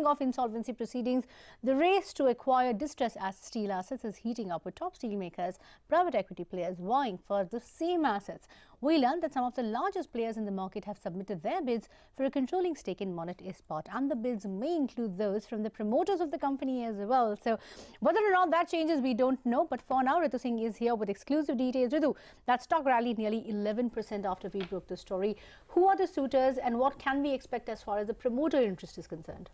off insolvency proceedings. The race to acquire distressed steel assets is heating up with top steelmakers, private equity players vying for the same assets. We learned that some of the largest players in the market have submitted their bids for a controlling stake in Monnet Ispat, and the bids may include those from the promoters of the company as well. So, whether or not that changes, we don't know. But for now, Ritu Singh is here with exclusive details. Ritu, that stock rallied nearly 11% after we broke the story. Who are the suitors, and what can we expect as far as the promoter interest is concerned?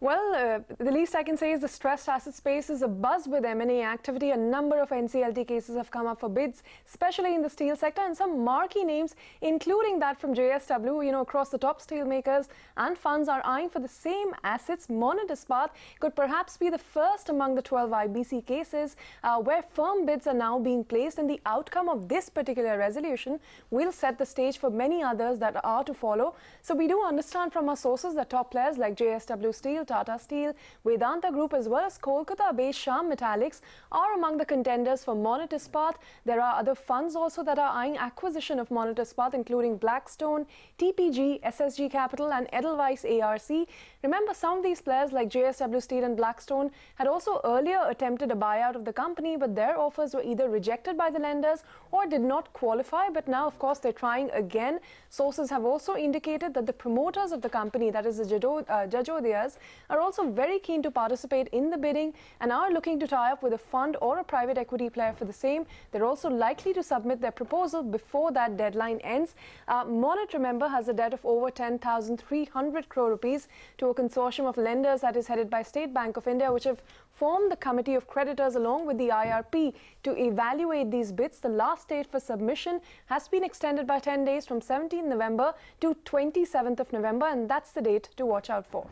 Well, uh, the least I can say is the stressed asset space is a buzz with M&A activity. A number of NCLT cases have come up for bids, especially in the steel sector, and some marquee names, including that from JSW, you know, across the top steelmakers and funds are eyeing for the same assets. Monnet Ispat could perhaps be the first among the 12 IBC cases uh, where firm bids are now being placed, and the outcome of this particular resolution will set the stage for many others that are to follow. So we do understand from our sources that top players like JSW Steel, Tata Steel, Vedanta Group as well as Kolkata-based Shyam Metalics are among the contenders for Monnet Ispat. There are other funds also that are eyeing acquisition of Monnet Ispat, including Blackstone, TPG, SSG Capital and Edelweiss ARC. Remember, some of these players like JSW Steel and Blackstone had also earlier attempted a buyout of the company, but their offers were either rejected by the lenders or did not qualify. But now, of course, they're trying again. Sources have also indicated that the promoters of the company, that is the uh, Jajodias, are also very keen to participate in the bidding and are looking to tie up with a fund or a private equity player for the same. They're also likely to submit their proposal before that deadline ends. Uh, Monnet, remember, has a debt of over 10,300 crore rupees to a consortium of lenders that is headed by State Bank of India, which have formed the committee of creditors along with the IRP to evaluate these bids. The last date for submission has been extended by 10 days from 17 November to 27th of November, and that's the date to watch out for.